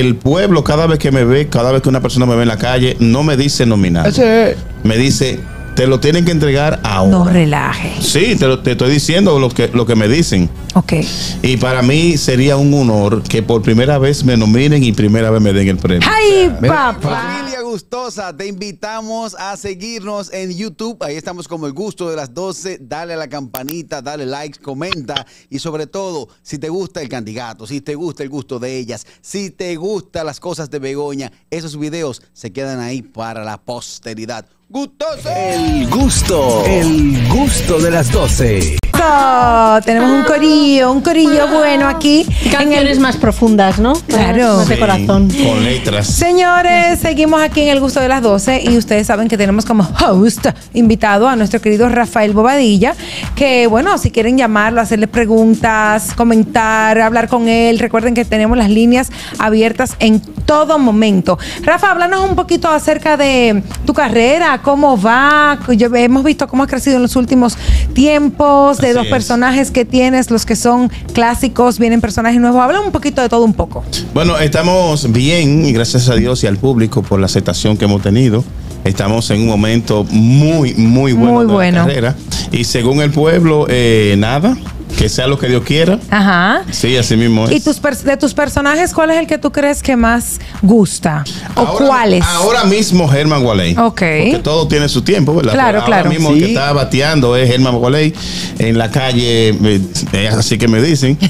el pueblo cada vez que me ve, cada vez que una persona me ve en la calle, no me dice nominado. Ese Me dice, te lo tienen que entregar ahora. No relaje. Sí, te, lo- te estoy diciendo lo que, lo que me dicen. Ok. Y para mí sería un honor que por primera vez me nominen y primera vez me den el premio. ¡Ay, Mira, papá! Gustosa, te invitamos a seguirnos en YouTube. Ahí estamos como el gusto de las 12. Dale a la campanita, dale like, comenta. Y sobre todo, si te gusta el candidato, si te gusta el gusto de ellas, si te gustan las cosas de Begoña, esos videos se quedan ahí para la posteridad. ¡Gustoso! El gusto, el gusto de las 12. Eso, Tenemos un corillo, un corillo bueno aquí. Canciones el... más profundas, ¿no? Claro. Más de Sí, corazón. Con letras. Señores, seguimos aquí en el gusto de las 12 y ustedes saben que tenemos como host invitado a nuestro querido Rafael Bobadilla, que bueno, si quieren llamarlo, hacerle preguntas, comentar, hablar con él, recuerden que tenemos las líneas abiertas en todo momento. Rafa, háblanos un poquito acerca de tu carrera, cómo va. Yo- hemos visto cómo has crecido en los últimos tiempos, de Así los es. personajes que tienes, los que son clásicos, vienen personajes nuevos. Habla un poquito de todo un poco. Bueno, estamos bien y gracias a Dios y al público por la aceptación que hemos tenido. Estamos en un momento muy, muy bueno Muy de la bueno. carrera. Y según el pueblo, eh, nada, que sea lo que Dios quiera. Ajá. Sí, así mismo es. ¿Y tus de tus personajes, cuál es el que tú crees que más gusta? ¿O Ahora- cuáles? Ahora mismo Germán Gualey. Ok. Porque todo tiene su tiempo, ¿verdad? Claro, Pero claro. Ahora mismo el que está bateando es Germán Gualey en la calle, eh, así que me dicen.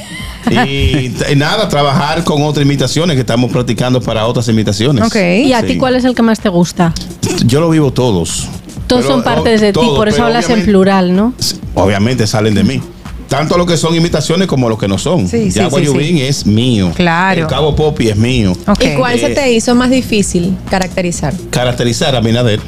Y, nada, trabajar con otras imitaciones que estamos practicando para otras imitaciones. Ok. ¿Y a Sí. ti cuál es el que más te gusta? Yo lo vivo todos. Todos Pero, son partes de ti, por eso hablas en plural, ¿no? Obviamente salen de mí. Tanto lo que son imitaciones como lo que no son. Sí, sí, ya sí, Guayubín es mío. Claro. El Cabo Popi es mío. ¿Y cuál se Eh, te hizo más difícil caracterizar? Caracterizar a Binader.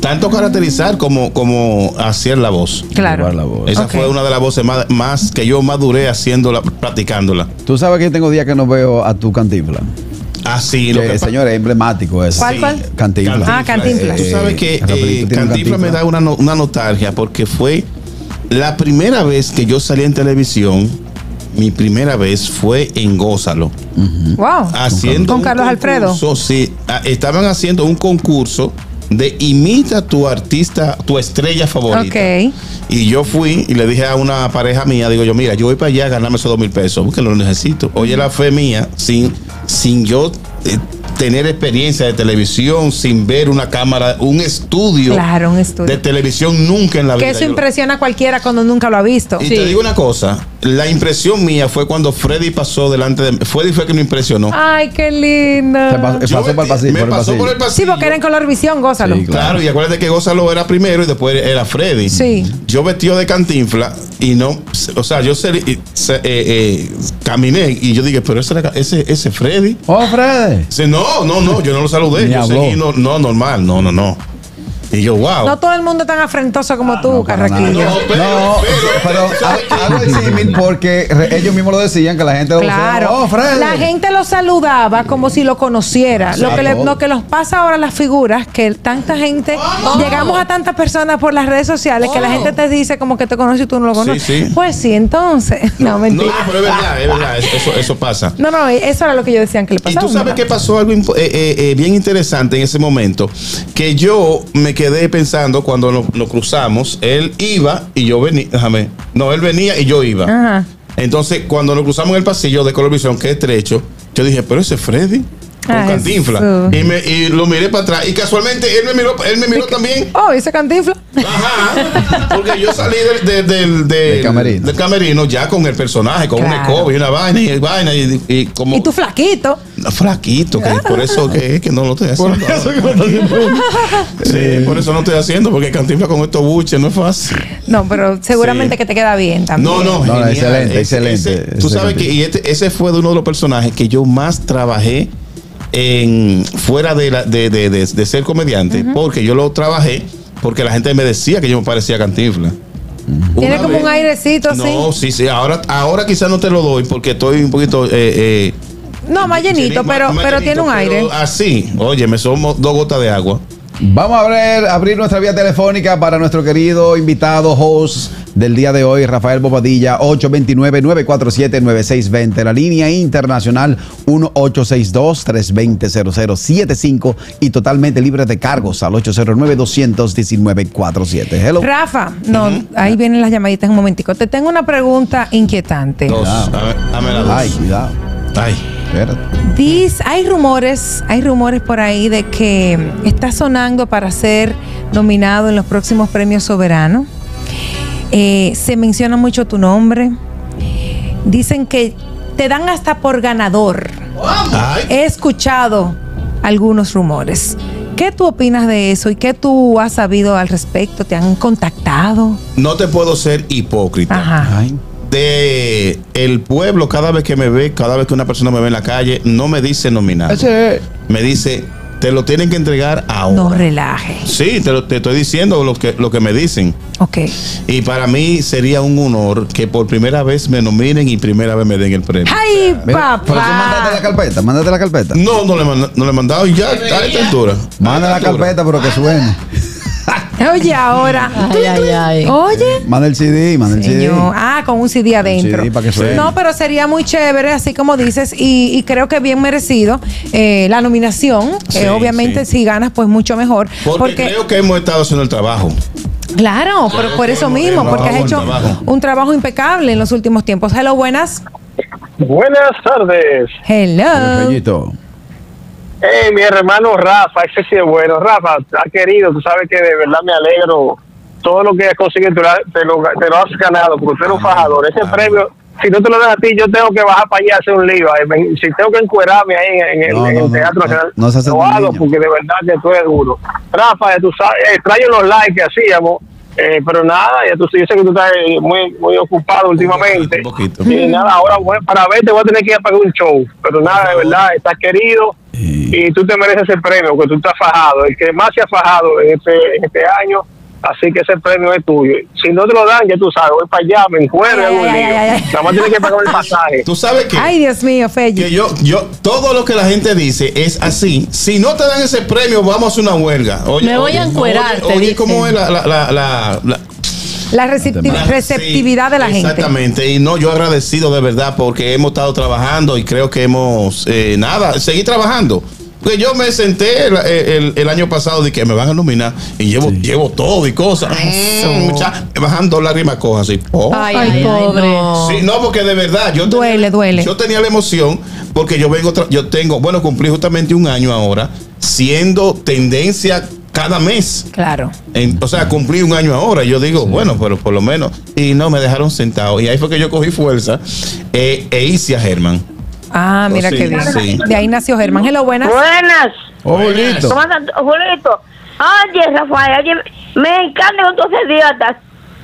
Tanto caracterizar como, como hacer la voz. Claro. Llevar la voz. Esa fue una de las voces más, más que yo maduré haciéndola, practicándola. Tú sabes que tengo días que no veo a tu cantinfla. Así, lo Que, que pa- señor, es emblemático eso. ¿Cuál, cuál? Cantinflas. Ah, Cantinflas. Tú sabes que Eh, rapidito, eh, Cantinflas me da una nostalgia porque fue la primera vez que yo salí en televisión. Mi primera vez fue en Gózalo. Wow. Haciendo Con Carlos Alfredo. concurso, Sí, ah, estaban haciendo un concurso de imita tu artista, tu estrella favorita. Ok. Y yo fui y le dije a una pareja mía, digo yo, mira, yo voy para allá a ganarme esos dos mil pesos, porque lo necesito. Oye, la fe mía, sin, sin yo eh, tener experiencia de televisión, sin ver una cámara, un estudio, Claro, un estudio. de televisión nunca en la vida. Que eso impresiona a cualquiera cuando nunca lo ha visto. y te digo una cosa, la impresión mía fue cuando Freddy pasó delante de Freddy fue que me impresionó. Ay, qué lindo. Se pasó, pasó me- por el pasillo. me por el pasó pasillo. por el pasillo. Sí, porque era en color visión, gózalo. Sí, Claro, y acuérdate que Gonzalo era primero y después era Freddy. Sí. Yo vestido de cantinfla y no, o sea, yo se- se- eh, eh, caminé y yo dije, pero ese, era- ese, ese Freddy. Oh, Fred. Dice, no, no, no, yo no lo saludé. Yo habló. seguí, no, no, normal, no, no, no. Y yo, wow. No todo el mundo es tan afrentoso como tú, No, Carraquillo. No, pero- No, pero- pero ha- hago el símil porque re- ellos mismos lo decían que la gente lo Claro. Oh, Fred. La gente lo saludaba como si lo conociera. Lo que, le- lo que los pasa ahora a las figuras, que tanta gente, llegamos a tantas personas por las redes sociales que la gente te dice como que te conoce y tú no lo conoces. sí. Pues sí, entonces. No, No, mentira. pero es verdad, es verdad, eso, eso pasa. No, no, eso era lo que ellos decían que le Y pasaba. tú sabes que pasó algo eh, eh, eh, bien interesante en ese momento, que yo me quedé pensando cuando nos, nos cruzamos, él iba y yo venía, déjame, no, él venía y yo iba. Ajá. Entonces, cuando nos cruzamos en el pasillo de Colorvisión, que es estrecho, yo dije, pero ese es Freddy. Con Ah, cantinfla. eso. Y, me, y lo miré para atrás. Y casualmente él me miró, él me miró también. Oh, ese cantinfla. Ajá. Porque yo salí del, del, del, del- Del camerino. del camerino ya con el personaje, con una Claro. escoba y una vaina y vaina. Y, y como. Y tú flaquito. Flaquito, que por eso que, que no lo estoy haciendo. Sí, por eso no estoy haciendo, porque cantinfla con estos buches no es fácil. No, pero seguramente Sí. que te queda bien también. No, no, excelente, Ese- excelente, ese- tú sabes que y este- ese fue de uno de los personajes que yo más trabajé en fuera de, la- de, de- de- de ser comediante, porque yo lo trabajé porque la gente me decía que yo me parecía a Cantinfla. Tiene como un airecito así. No, sí, sí. Ahora, ahora quizás no te lo doy porque estoy un poquito. Eh, eh, No, más llenito, pero, más pero llenito, tiene un aire. Así, oye, me somos dos gotas de agua. Vamos a abrir, abrir nuestra vía telefónica para nuestro querido invitado host del día de hoy, Rafael Bobadilla, 829-947-9620. La línea internacional 1862-320-0075 y totalmente libre de cargos al 809-219-47. Hello. Rafa, no, ahí vienen las llamaditas en un momentico. Te tengo una pregunta inquietante. Dos. Dame la dos. Ay, cuidado. Ay. Espérate. Dice, hay rumores, hay rumores por ahí de que está sonando para ser nominado en los próximos premios soberanos. Eh, se menciona mucho tu nombre. Dicen que te dan hasta por ganador. Ay. He escuchado algunos rumores. ¿Qué tú opinas de eso y qué tú has sabido al respecto? ¿Te han contactado? No te puedo ser hipócrita. Ajá. Ay. De el pueblo, cada vez que me ve, cada vez que una persona me ve en la calle, no me dice nominado. Ese es. Me dice, te lo tienen que entregar ahora. No relaje. Sí, te, lo- te estoy diciendo lo que, lo que me dicen. Ok. Y para mí sería un honor que por primera vez me nominen y primera vez me den el premio. ¡Ay, Mira, eso mándate la papá! carpeta, mándate la carpeta. No, no le, manda- no le he mandado y ya a esta altura. Manda la carpeta, pero que suene. Oye, ahora. Ay, ay, ay. Oye. Manda el CD, manda el CD. Ah, con un CD adentro. CD para que suene. No, pero sería muy chévere, así como dices, y, y creo que bien merecido eh, la nominación. Sí, Eh, obviamente, sí. si ganas, pues mucho mejor. Porque, creo que hemos estado haciendo el trabajo. claro, por, Creo por eso mismo, porque has hecho un trabajo. un trabajo impecable en los últimos tiempos. Hello, buenas. Buenas tardes. Hello. Eh, mi hermano Rafa, ese sí es bueno. Rafa, ha querido, tú sabes que de verdad me alegro. Todo lo que has conseguido te lo, te lo, has ganado, porque usted es un fajador. Ese premio, si no te lo dan a ti, yo tengo que bajar para allá a hacer un lío. Eh, Si tengo que encuerarme ahí en, No, el, en no, el no, Teatro no, Nacional, no se lo hago porque de verdad que tú eres duro. Rafa, tú sabes, extraño los likes que hacíamos. eh, pero nada, ya tú, yo sé que tú estás eh, muy muy ocupado últimamente. Un poquito. Y nada, ahora para verte voy a tener que ir a pagar un show. Pero nada, de verdad, estás querido y tú te mereces ese premio porque tú estás fajado. El que más se ha fajado en este, en este año, así que ese premio es tuyo. Si no te lo dan, ya tú sabes, voy para allá, me encuentro. Nada más tienes que pagar el pasaje. Tú sabes que, Ay, Dios mío, que Felly. yo, yo, todo lo que la gente dice es así. Si no te dan ese premio, vamos a hacer una huelga. Oye, Me voy a encuerar, Oye, oye cómo es la, la, la, la- la- La recepti- la- receptividad sí, de la gente. Exactamente. Y no, yo agradecido de verdad porque hemos estado trabajando y creo que hemos, eh, nada, seguir trabajando. Porque yo me senté el, el- el año pasado de que me van a nominar y llevo, llevo todo y cosas. Mm, mucha- me bajan dos lágrimas cojas así. Oh. Ay, Ay, pobre. no. Sí, no, porque de verdad yo Duele, tenía, duele. Yo tenía la emoción porque yo vengo, tra- yo tengo, bueno, cumplí justamente un año ahora siendo tendencia cada mes. Claro. En- o sea, cumplí un año ahora. Yo digo, bueno, pero por lo menos. Y no me dejaron sentado. Y ahí fue que yo cogí fuerza eh, e hice a Germán. Ah, mira Sí, qué bien. sí. De ahí nació Germán. Hello, buenas. Buenas. Oh, bonito. ¿Cómo estás, Julito? Oye, Rafael, oye, me encantan con tus idiotas.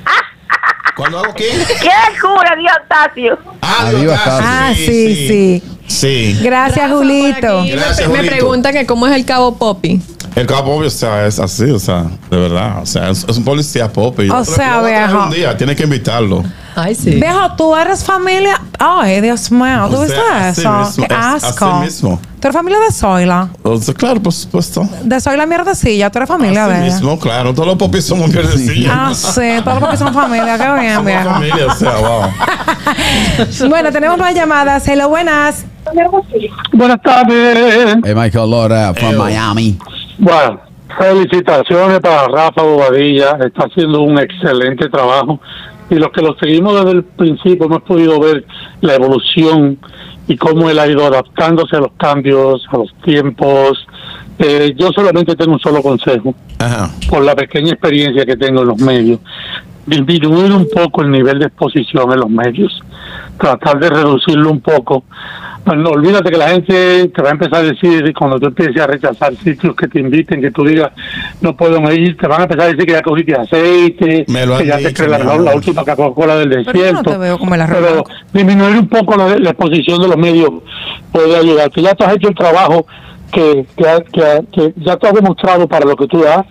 ¿Cuándo hago qué? ¿Qué cura, Diotasio? Ah, Dios. Ah, sí, sí. Sí. Gracias, Julito. Gracias, me, me Julito. pregunta que cómo es el cabo Poppy. El obvio, o sea, es así, o sea, de verdad. O sea, es, es un policía pop. y O sea, viejo. Un día, tienes que invitarlo. Ay, sí. Viejo, tú eres familia. Ay, Dios mío, ¿tú O viste eso? mismo, Qué asco. así mismo. Tú eres familia de Zoila. O sea, claro, por supuesto. De Zoila mierdecilla, tú eres familia, Así ¿verdad? mismo, claro. Todos los popis somos mierdecillas. Ah, sí, todos los que son familia, qué bien, Somos viejo. familia, o sea, wow. Bueno, tenemos más llamadas. Hello, buenas. Buenas tardes. Hey, Michael Lora from Ew. Miami. Bueno, felicitaciones para Rafa Bobadilla, está haciendo un excelente trabajo y los que lo seguimos desde el principio hemos podido ver la evolución y cómo él ha ido adaptándose a los cambios, a los tiempos. Eh, yo solamente tengo un solo consejo, Ajá. por la pequeña experiencia que tengo en los medios, disminuir un poco el nivel de exposición en los medios, tratar de reducirlo un poco. No, olvídate que la gente te va a empezar a decir, cuando tú empieces a rechazar sitios que te inviten, que tú digas, no puedo ir, te van a empezar a decir que ya cogiste aceite, Me lo han que ya te crees la, la última Coca-Cola del Pero no desierto. te veo como Pero disminuir un poco la, la exposición de los medios puede ayudarte. Ya tú has hecho el trabajo que, que, ha- que ha- que ya tú has demostrado para lo que tú das,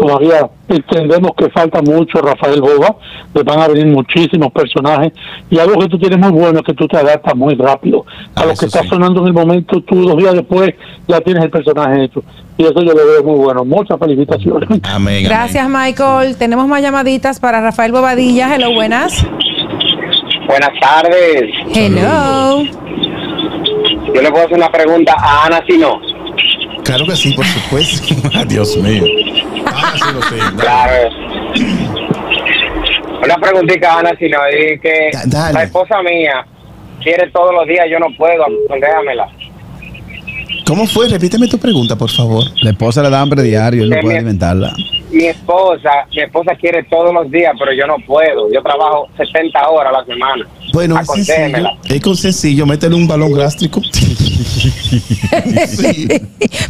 todavía entendemos que falta mucho Rafael Boba, le van a venir muchísimos personajes y algo que tú tienes muy bueno es que tú te adaptas muy rápido a Ah, lo que está sí. sonando en el momento, tú dos días después ya tienes el personaje hecho y eso yo lo veo muy bueno, muchas felicitaciones. Amén. amén. Gracias, Michael. Tenemos más llamaditas para Rafael Bobadilla. Hello, buenas. Buenas tardes. Hello. Yo le puedo hacer una pregunta a Ana si no. Claro que sí, por supuesto. Dios mío. Ah, sí, lo sé. Dale. Claro. Una preguntita Ana si no. Y que dale. la esposa mía quiere todos los días, yo no puedo, déjamela. ¿Cómo fue? Repíteme tu pregunta, por favor. La esposa le da hambre diario, él no puede me- alimentarla. Mi esposa, mi esposa quiere todos los días, pero yo no puedo. Yo trabajo 70 horas a la semana. Bueno, es sencillo. Es con sencillo, métele un balón gástrico. Sí.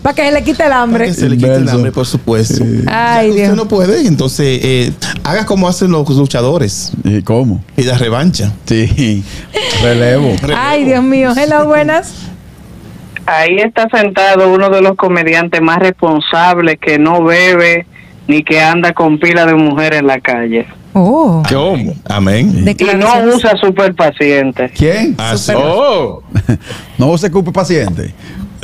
para que se le quite el Para hambre. que se le quite el hambre, por supuesto. Ay, Dios. Usted no puede, entonces eh, haga como hacen los luchadores ¿Y cómo? y da revancha. Sí. Relevo. Ay, Dios mío. Hello, buenas. Ahí está sentado uno de los comediantes más responsables que no bebe ni que anda con pila de mujeres en la calle. Oh. ¿Cómo? Amén. Y no usa super paciente. ¿Quién? Así. No se ocupe paciente.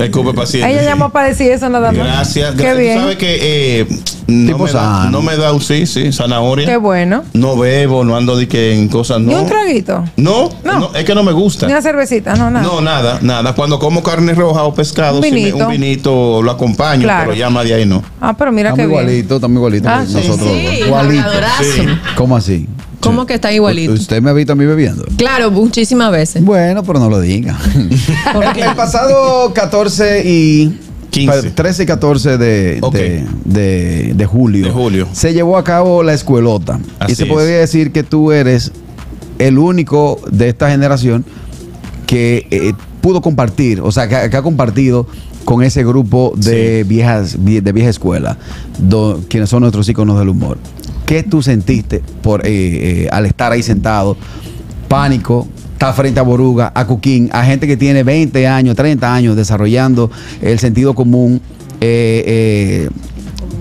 El cupe paciente. Ella llamó para decir eso nada más. Gracias. Qué gracias. bien. Tú sabes que eh, no, Tipo me da, sano. no me da un sí, sí, zanahoria. Qué bueno. No bebo, no ando de que en cosas ¿Ni no. un traguito? No, No. no, es que no me gusta. Ni una cervecita, no, nada. No, nada, nada. Cuando como carne roja o pescado, Un me- vinito. un vinito lo acompaño, Claro. pero ya más de ahí no. Ah, pero mira Estamos qué bien. igualitos, estamos igualitos. Ah, sí. nosotros Sí. Sí. ¿Cómo así? ¿Cómo que está igualito? ¿Usted me ha visto a mí bebiendo? Claro, muchísimas veces. Bueno, pero no lo diga. el, el pasado 14 y 15. 13 y 14 de, de, de- de julio, De julio. se llevó a cabo la escuelota. Así y se es. podría decir que tú eres el único de esta generación que eh, pudo compartir, o sea, que, ha- que ha compartido con ese grupo de viejas vie- de vieja escuela, do- quienes son nuestros íconos del humor. ¿Qué tú sentiste por eh, eh, al estar ahí sentado? Pánico, está frente a Boruga, a Cuquín, a gente que tiene 20 años, 30 años desarrollando el sentido común. eh,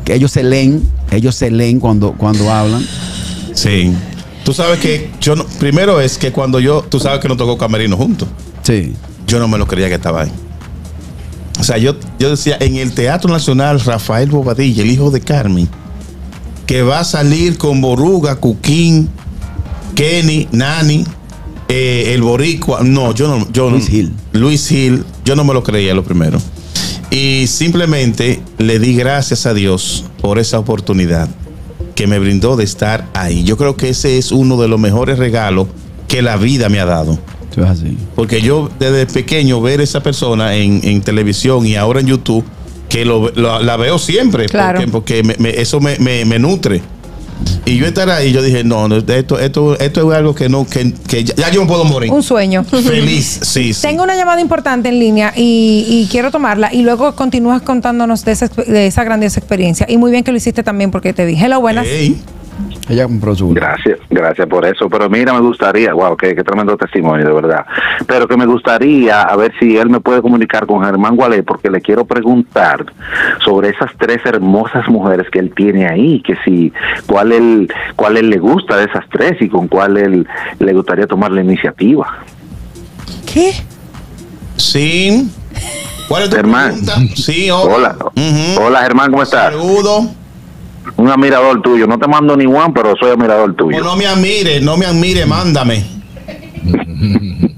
que ellos se leen, ellos se leen cuando, cuando hablan. Sí. Tú sabes que yo no, primero es que cuando yo, tú sabes que nos tocó camerino juntos. Sí. Yo no me lo creía que estaba ahí. O sea, yo, yo decía, en el Teatro Nacional, Rafael Bobadilla, el hijo de Carmen, que va a salir con Boruga, Cuquín, Kenny, Nani, eh, el Boricua. No, yo no. Yo no- Luis Gil. Luis Gil, yo no me lo creía lo primero. Y simplemente le di gracias a Dios por esa oportunidad que me brindó de estar ahí. Yo creo que ese es uno de los mejores regalos que la vida me ha dado. Así. Porque yo desde pequeño ver esa persona en, en televisión y ahora en YouTube, que lo, lo- la veo siempre, Claro. porque, porque me- me- eso me, me- me nutre. Y yo estar ahí, yo dije, no, no, esto, esto, esto es algo que no, que, que ya, ya yo me puedo morir. Un sueño. Feliz, sí, sí. Tengo una llamada importante en línea y, y quiero tomarla y luego continúas contándonos de esa, de esa grandiosa experiencia. Y muy bien que lo hiciste también porque te vi. Hello, buenas. Ey, Ella compró su. Gracias, gracias por eso. Pero mira, me gustaría, wow, qué, qué tremendo testimonio, de verdad. Pero que me gustaría a ver si él me puede comunicar con Germán Gualé, porque le quiero preguntar sobre esas tres hermosas mujeres que él tiene ahí, que si, cuál él, cuál él le gusta de esas tres y con cuál él le gustaría tomar la iniciativa. ¿Qué? Sí. ¿Cuál es tu Germán. pregunta? Sí, hola. Hola, hola Germán, ¿cómo estás? Saludo. Un admirador tuyo. No te mando ni one, pero soy admirador O tuyo. no me admire, no me admire, mándame.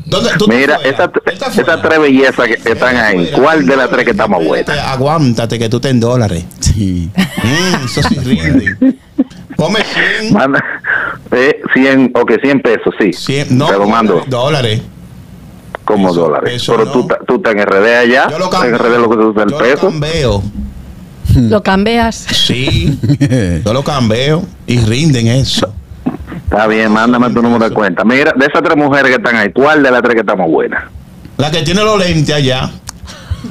¿Dónde, tú estás Mira, esas esas tres bellezas que están ahí, ¿cuál de las tres que está más buena? Aguántate que tú te en dólares. Sí. Mm, eso sí rinde. Come 100. Manda, eh, 100, ok, 100 pesos, sí. 100 no, Te lo mando dólares. como eso- dólares. eso Pero no. tú, tú estás en RD allá, Yo lo estás en cambio. RD lo que tú el Yo lo cambio. Lo cambias. Sí, yo lo cambio y rinden eso. Está bien, mándame tu número de cuenta. Mira, de esas tres mujeres que están ahí, ¿cuál de las tres que está más buena? La que tiene los lentes allá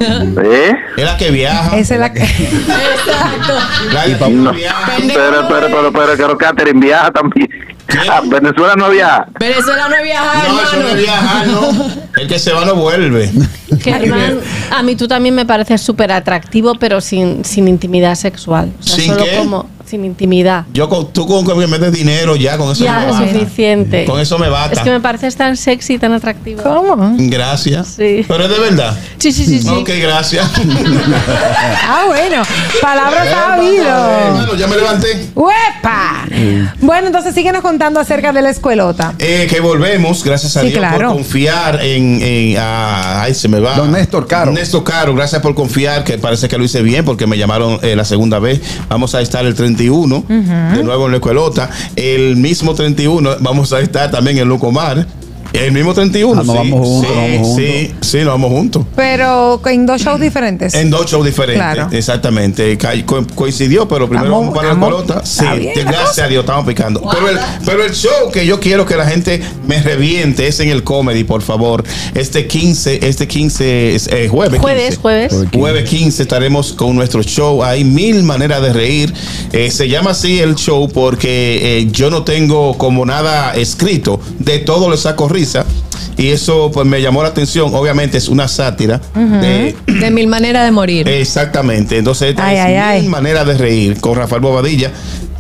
¿Eh? es la que viaja. Esa es la que. Exacto. La que No. viaja. Pero, pero, pero, pero, pero Catherine viaja también. Ah, Venezuela no viaja. Venezuela no es viajar, No, eso no viajar, no. El que se va no vuelve. Germán, a mí tú también me pareces súper atractivo, pero sin, sin intimidad sexual. O sea, ¿Sin solo qué? como sin intimidad. Yo con, tú con que me des dinero ya con eso Ya me es basta. suficiente. Con eso me basta. Es que me pareces tan sexy, tan atractivo. ¿Cómo? Gracias. Sí. Pero es de verdad. Sí, sí, sí, sí. Ok, gracias. Ah, bueno. Palabras ha habido. bueno, ya me levanté. ¡Uepa! Bueno, entonces síguenos contando acerca de la escuelota. Eh, que volvemos, gracias a Sí, Dios, claro. por confiar en. en- ah, ay, se me va. Don Néstor Caro. Néstor Caro, gracias por confiar, que parece que lo hice bien porque me llamaron eh, la segunda vez. Vamos a estar el 31, de nuevo en la escuelota. El mismo 31, vamos a estar también en Lucomar. El mismo 31. Ah, nos sí, vamos juntos, sí, nos vamos juntos. Sí, sí, nos vamos juntos. Pero en dos shows diferentes. En dos shows diferentes, Claro. exactamente. Co- coincidió, pero primero vamos para la pelota. Sí, bien gracias a Dios, estamos picando. Pero el, pero el show que yo quiero que la gente me reviente es en el comedy, por favor. Este 15, este 15 es eh, jueves. Jueves, 15. jueves. Jueves 15 estaremos con nuestro show. Hay mil maneras de reír. Eh, se llama así el show porque eh, yo no tengo como nada escrito. De todo le saco risa. Y eso pues me llamó la atención. Obviamente es una sátira de, De mil maneras de morir. Exactamente. Entonces, esta Ay, es ay, mil ay. manera de reír con Rafael Bobadilla,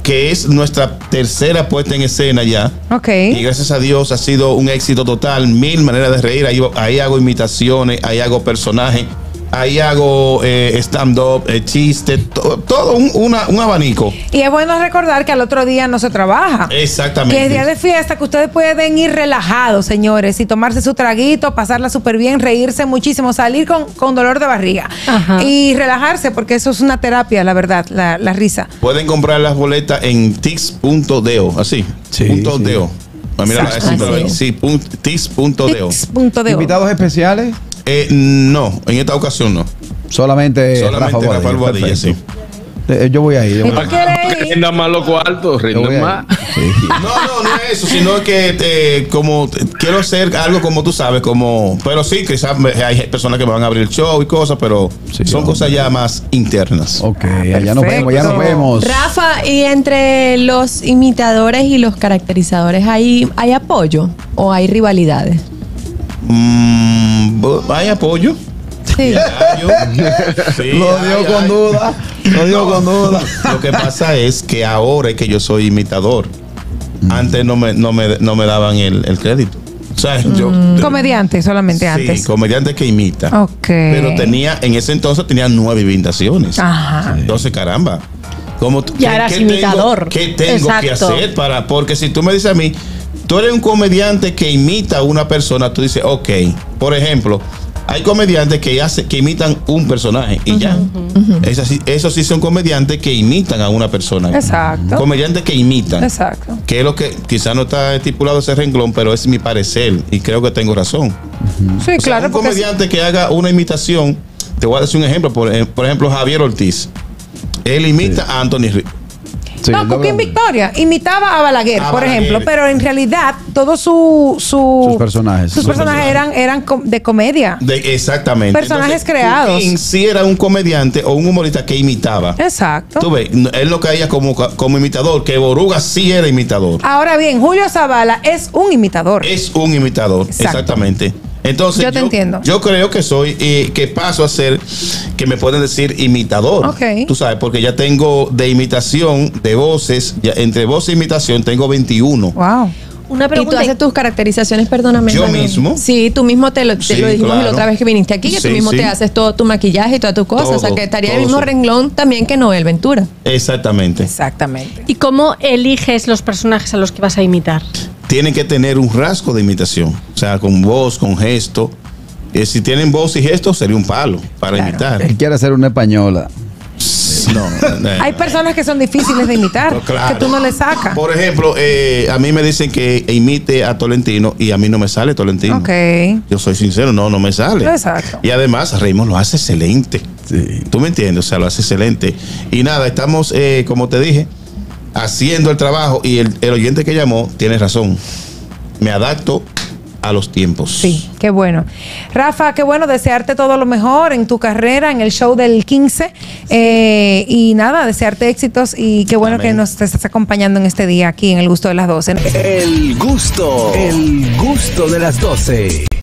que es nuestra tercera puesta en escena ya. Ok. Y gracias a Dios ha sido un éxito total. Mil maneras de reír. Ahí, ahí hago imitaciones, ahí hago personajes, ahí hago eh, stand-up, eh, chiste, to- todo un, una- un abanico. Y es bueno recordar que al otro día no se trabaja. Exactamente. Que es día de fiesta, que ustedes pueden ir relajados, señores, y tomarse su traguito, pasarla súper bien, reírse muchísimo, salir con, con dolor de barriga. Ajá. Y relajarse, porque eso es una terapia, la verdad, la, la risa. Pueden comprar las boletas en tix.deo, así. Sí, punto sí. deo. Ah, mira, sí, punto- tix.deo. Tix.de. Invitados especiales, Eh, no, en esta ocasión no. solamente, Solamente Rafa Rafael sí. perfecto. Eh, Yo voy ahí. yo. Rindan más los cuartos, más. Sí. No, no, no es eso, sino que eh, como eh, quiero hacer algo como tú sabes, como, pero sí, quizás me- hay personas que me van a abrir el show y cosas, pero Sí, son cosas ya más internas. Ok, allá nos vemos, ya nos vemos. Rafa, y entre los imitadores y los caracterizadores, ¿hay, ¿hay apoyo o hay rivalidades? Mm, ¿Hay apoyo? Sí. Sí, Lo dio con duda. Lo dio con duda. Lo que pasa es que ahora es que yo soy imitador. Antes no me, no me, no me daban el, el crédito. O sea, yo. Comediante solamente antes. Sí, comediante que imita. Ok. Pero tenía, en ese entonces tenía nueve invitaciones. Ajá. Entonces, caramba. ¿cómo, t- Ya qué- eras qué tengo- imitador. ¿Qué tengo que hacer para.? Porque si tú me dices a mí, tú eres un comediante que imita a una persona, tú dices, ok. Por ejemplo, hay comediantes que, hace, que imitan un personaje y ya. Esas sí- esos sí son comediantes que imitan a una persona. Exacto. Comediantes que imitan. Exacto. Que es lo que quizá no está estipulado ese renglón, pero es mi parecer y creo que tengo razón. Sí, O sea, claro. un comediante que haga una imitación, te voy a decir un ejemplo, por, eh, por ejemplo, Javier Ortiz. Él imita a Anthony Sí, no, vemos. Victoria imitaba a Balaguer, A por Balaguer. ejemplo, pero en realidad todos su, su- Sus personajes. sus Sus personajes eran, eran de comedia. de- exactamente. Personajes creados. Cooking sí era un comediante o un humorista que imitaba. Exacto. Tú ves, él no caía como, como imitador, que Boruga sí era imitador. Ahora bien, Julio Zavala es un imitador. Es un imitador, Exacto. exactamente. Entonces, Yo te entiendo. Yo creo que soy, eh, que paso a ser, que me pueden decir imitador. Ok. Tú sabes, porque ya tengo de imitación, de voces, ya entre voz e imitación tengo 21. Wow. Una ¿Y tú pregunta. haces tus caracterizaciones, perdóname? ¿Yo Manuel? mismo? Sí, tú mismo te lo, te Sí, lo dijimos claro. la otra vez que viniste aquí, que Sí, tú mismo sí. te haces todo tu maquillaje y todas tus cosas. o sea, que estaría el mismo renglón también que Noel Ventura. Exactamente. Exactamente. ¿Y cómo eliges los personajes a los que vas a imitar? Tienen que tener un rasgo de imitación. O sea, con voz, con gesto. Eh, si tienen voz y gesto, sería un palo para imitar. Él quiere hacer una española. No, eh, Hay personas que son difíciles de imitar, claro. que tú no le sacas. Por ejemplo, eh, a mí me dicen que imite a Tolentino y a mí no me sale Tolentino. Ok. Yo soy sincero, no, no me sale. Exacto. Y además, Raymond lo hace excelente. ¿Tú me entiendes? O sea, lo hace excelente. Y nada, estamos, eh, como te dije, haciendo el trabajo y el, el oyente que llamó tiene razón. Me adapto a los tiempos. Sí, qué bueno. Rafa, qué bueno desearte todo lo mejor en tu carrera, en el show del 15. eh, y nada, desearte éxitos y qué bueno Amén. que nos estés acompañando en este día aquí en el gusto de las 12. El gusto, el gusto de las 12.